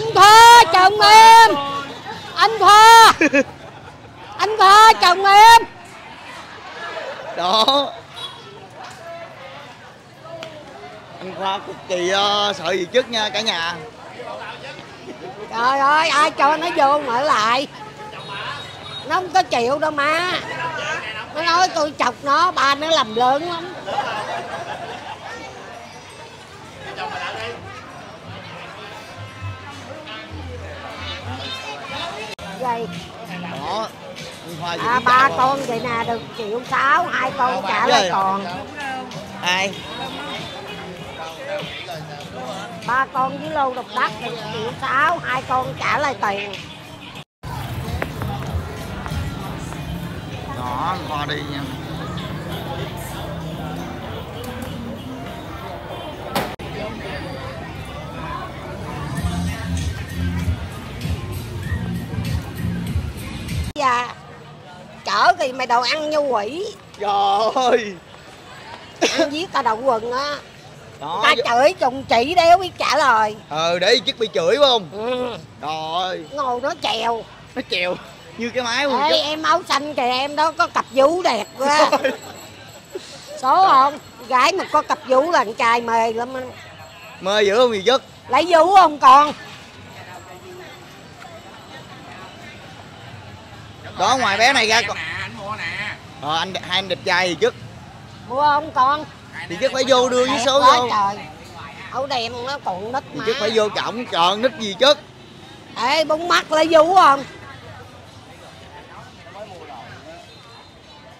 anh khoa chồng em. Anh khoa anh khoa chồng em. Đó. Anh khoa cực kỳ uh, sợ gì trước nha cả nhà. Trời ơi ai cho nó vô mở lại? Nó không có chịu đâu mà nó nói tôi chọc nó ba nó làm lớn lắm vậy đó gì à, ba con vậy nè được triệu sáu hai con trả lại còn. Ai? Ba con với lô độc đất được triệu sáu hai con trả lại tiền. Đó khoa đi nha chở thì mày đồ ăn như quỷ trời. Ơi ăn giết ta đậu quần á. Đó ta chửi chồng chị đéo biết trả lời. Ờ để chiếc bị chửi phải không? Ừ. trời. Ơi ngồi nó chèo. Nó chèo như cái máy luôn Ê, em áo xanh kìa em đó có cặp vú đẹp quá. Số không? Gái mà có cặp vú là con trai mê lắm mơ dữ không gì chất lấy vú không con đó ngoài bé này ra nè ờ anh hai anh đẹp trai gì chất mua không con thì chất phải vô đưa với số vô. trời. Áo đen nó còn nít thì mà chất phải vô trọng trời nít gì chất ê bún mắt lấy vú không?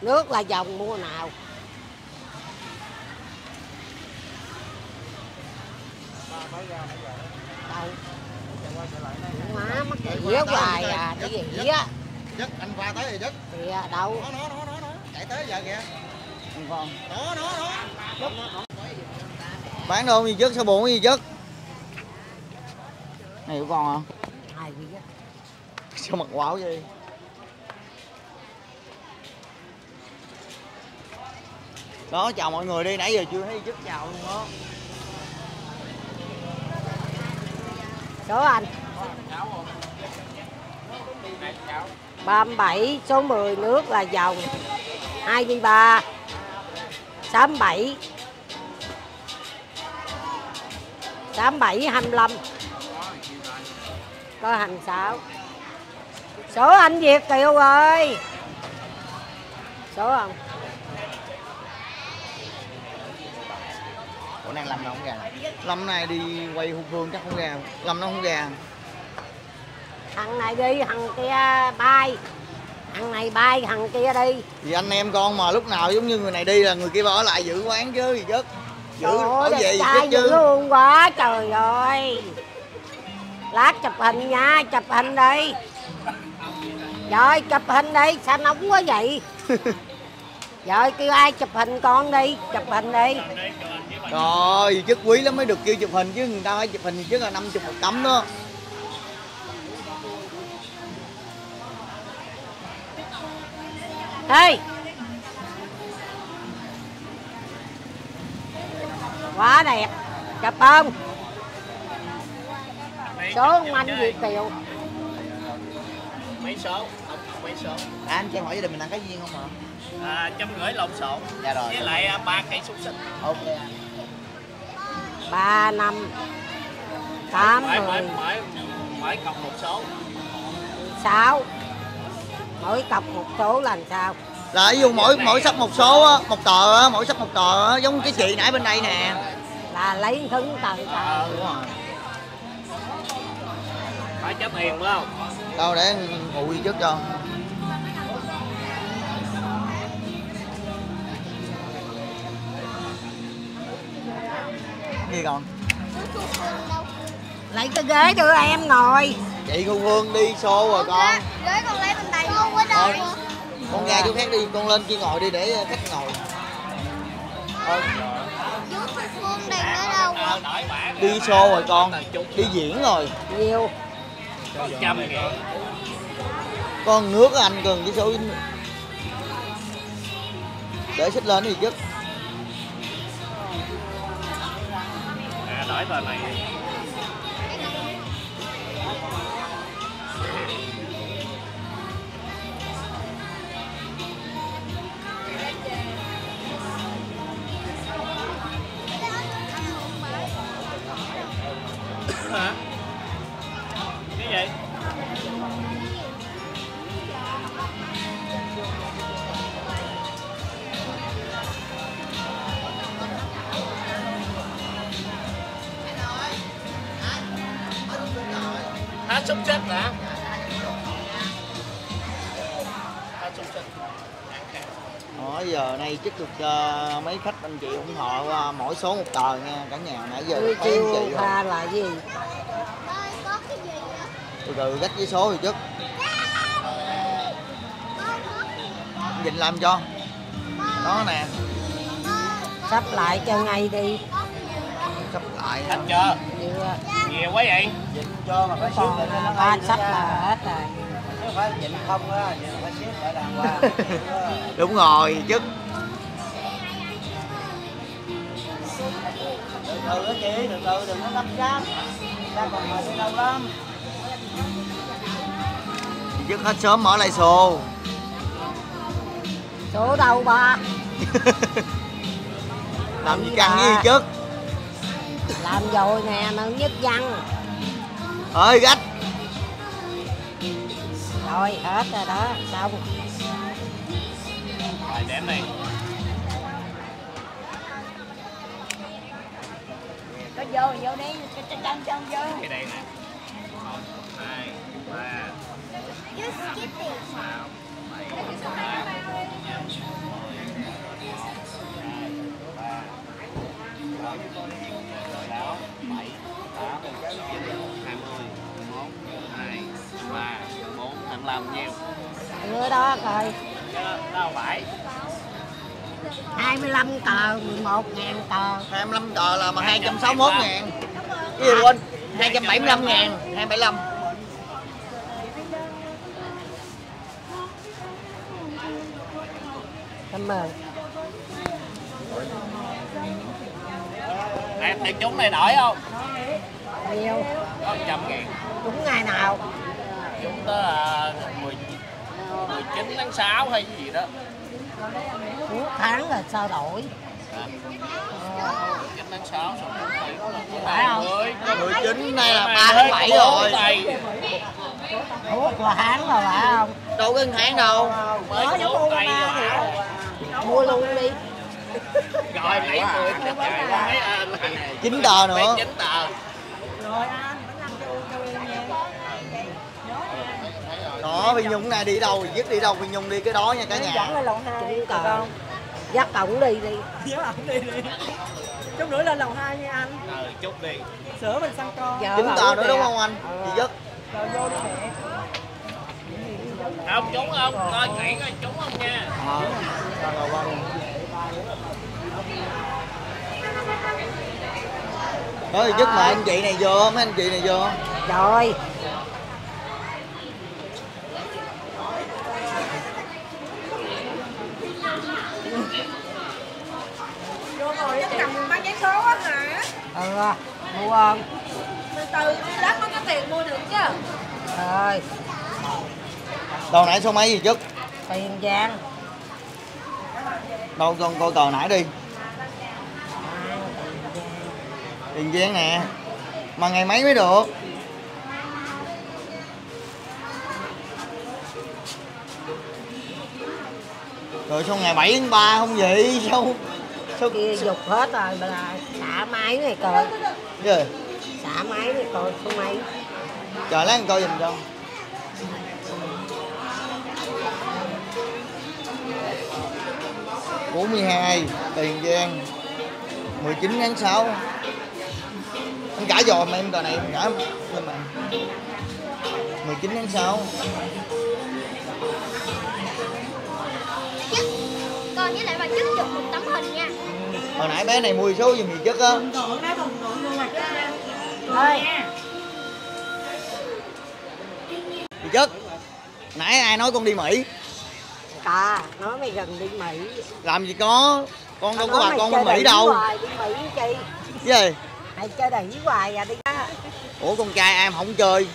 Nước là dòng mua nào? Đâu? Má mắc dĩa hoài à cái gì á chất anh khoa tới rồi chất kìa đâu nó nó nó nó nó chạy tới giờ kìa. Khoa nó nó nó bán đâu gì chất sao buồn gì chất này của con hả? Ai biết á sao mặc quạo vậy? Đó chào mọi người đi. Nãy giờ chưa thấy chất chào luôn đó số anh 37 số 10 nước là dòng. 23 67 87 25 có hành 6 số anh Việt Kiều ơi. Số không? Ủa nàng Lâm nó không gà? Lâm này đi quay hụt hương chắc không gà. Lâm nó không gà? Thằng này đi thằng kia bay. Thằng này bay thằng kia đi. Vì anh em con mà lúc nào giống như người này đi là người kia ở lại giữ quán chứ gì chứ? Giữ bảo vệ gì chứ dữ luôn quá trời ơi. Lát chụp hình nha chụp hình đi. Rồi chụp hình đi sao nóng quá vậy? Rồi kêu ai chụp hình con đi chụp hình đi. Rồi chất quý lắm mới được kêu chụp hình chứ người ta phải chụp hình chứ là 50 một tấm đó Ê Quá đẹp. Chụp không? Số ông anh Việt Kiều mấy số? Mấy số? À, Anh cho hỏi gia đình mình ăn cái viên không hả? à, trăm rưỡi lộn xộn. Dạ rồi. Với lại à, ba cây xúc xích. Ok. Ba năm tám mười. mỗi mỗi cọc một số. Sáu Mỗi cọc một số là làm sao? Là ví dụ mỗi mỗi sắp một số á, một tờ á, mỗi sắp một tờ á, giống cái chị nãy bên đây nè. Là lấy thứng tờ tờ Đúng rồi. Phải tiền phải không? Đâu để gì trước cho. Gì còn? Lấy cái ghế đưa em ngồi Chị Thu Phương đi show rồi con Ghế con lấy bên đây Không có Thôi, đâu Con ra chỗ khác đi, con lên kia ngồi đi để khách ngồi. Thôi, Chú Thu Phương đâu đi show rồi con. Đi diễn rồi. Trăm ngàn. Con nước anh cần cái số Để xích lên gì chứ? À đổi tờ này xúc xích hả? Đó, giờ nay chúc được ờ, mấy khách anh chị ủng hộ ờ, mỗi số một tờ nha cả nhà nãy giờ Tôi thấy anh chị pha là gì Ơi, có cái gì? Vậy? từ từ gách với số thì chứ Dịnh làm cho. Đó nè. Sắp lại cho ngay đi sắp lại hết chưa nhiều quá vậy dịnh cho mà phải còn ba sắp là hết rồi Chứ phải dịnh không á, dịnh phải xếp lại đàng hoàng. Đúng rồi, chứ. Từ từ đó chị, từ từ đừng có gấp gáp. Ta còn mệt đi đâu lắm. Dứt hết sớm mở lại xô. số đâu ba Làm gì căng với gì chứ? Làm rồi nè nó nhất văn. Ơi gách. rồi hết rồi đó xong. Rồi đếm đi có vô vô đi. Cái chân chân chân vô. Cái đây nè một hai ba 25 tờ 11 ngàn tờ 25 tờ là mà 261 ngàn. Cái gì quên? 275 ngàn. 275. cảm ơn Nè, tiền chúng này đổi không? nhiều Có 100 ngàn đúng ngày nào Chúng tới à, 10, 19 tháng 6 hay gì đó cuối tháng là sao đổi. 19 tháng 6 xong rồi thấy có là có Phải không? 20 có 19 nay là Mày 3 tháng hết 7 bốn rồi. tay. thuốc là tháng rồi phải không Đâu có tháng đâu. mới có bốn tay rồi hả? mua luôn đi Rồi 7 người chắc chạy qua mấy à, 9 tờ nữa. 9 tờ rồi anh vẫn làm cho cho em nha Đó, Phi Nhung này đi đâu, dứt đi đâu Phi Nhung đi cái đó nha cả dẫn nhà. lên lầu hai Chúng không? Dắt ổng đi đi. Nhớ ổng đi đi. Chút nữa lên lầu hai nha anh. Ừ, chút đi. Sữa mình xăng con Giờ 9 ổng tờ nữa đúng không anh? Chị dứt. rồi vô đi mẹ. Không trúng không coi kỹ coi trúng không nha. Ờ. Thì dứt mà anh chị này vô, mấy anh chị này vô. rồi vô ngồi cầm bán giấy số á hả ừ mua không từ từ lát mới có tiền mua được chứ rồi Tờ nãy số mấy gì dứt? tiền giang Đâu con coi tờ nãy đi. Tiền Giang nè. Mà ngày mấy mới được? Rồi sao ngày 7 tháng 3 không vậy? Sao? Sao? kia dục hết rồi bà là xả máy này coi Gì? xả máy này coi số mấy Chờ lát anh coi giùm cho. bốn mươi hai Tiền Giang 19 tháng 6 Anh cả giò mà em tờ này em cả lên mà 19 tháng 6 Chất. Với lại bà chất chụp một tấm hình nha. Hồi nãy bé này mua số giùm gì chất á. Gì chất Nãy ai nói con đi Mỹ? Cả nói mày gần đi mỹ. Làm gì có Con đâu có bà con đi Mỹ đâu. hoài, đi mỹ chi gì? Mày chơi đẩy hoài à đi Ủa con trai em không chơi.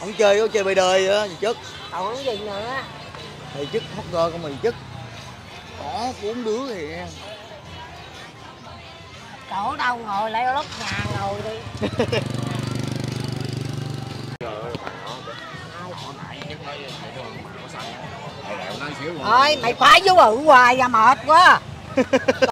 Không chơi có chơi bề đời á gì chất. Còn gì nữa. Thì chất hot girl con mày chất Có bốn đứa thì chỗ đâu ngồi lại lót nhà ngồi đi. Thôi mày phá vô bự hoài à mệt quá